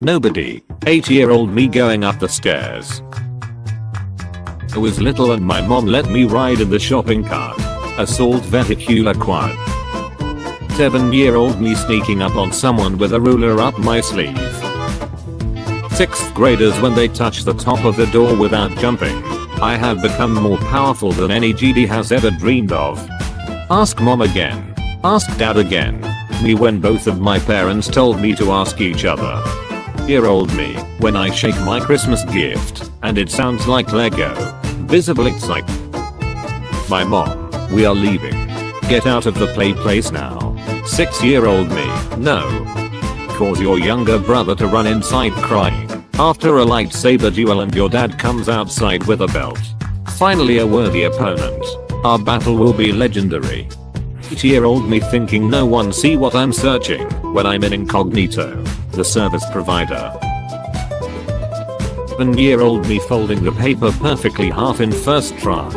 Nobody. 8 year old me going up the stairs. I was little and my mom let me ride in the shopping cart. Assault vehicular quad. 7 year old me sneaking up on someone with a ruler up my sleeve. 6th graders when they touch the top of the door without jumping. I have become more powerful than any Jedi has ever dreamed of. Ask mom again. Ask dad again. Me when both of my parents told me to ask each other. Year old me, when I shake my Christmas gift, and it sounds like Lego. Visible it's like. My mom, we are leaving. Get out of the play place now. 6 year old me, no. Cause your younger brother to run inside crying. After a lightsaber duel and your dad comes outside with a belt. Finally a worthy opponent. Our battle will be legendary. 8 year old me thinking no one see what I'm searching when I'm in incognito. The service provider. 7 year old me folding the paper perfectly half in first try.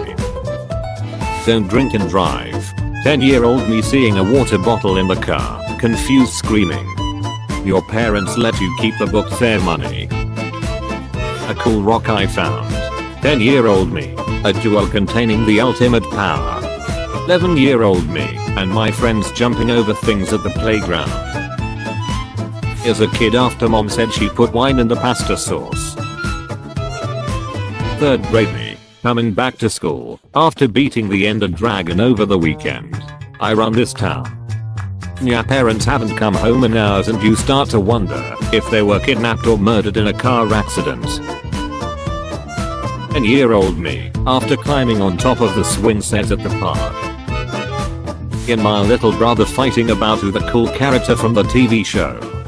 Don't drink and drive. 10 year old me seeing a water bottle in the car, confused screaming. Your parents let you keep the book fair money. A cool rock I found. 10 year old me, a jewel containing the ultimate power. 11 year old me, and my friends jumping over things at the playground. As a kid after mom said she put wine in the pasta sauce. 3rd grade me, coming back to school, after beating the ender dragon over the weekend. I run this town. Your parents haven't come home in hours and you start to wonder if they were kidnapped or murdered in a car accident. 10 year old me, after climbing on top of the swing set at the park. In my little brother fighting about who the cool character from the TV show.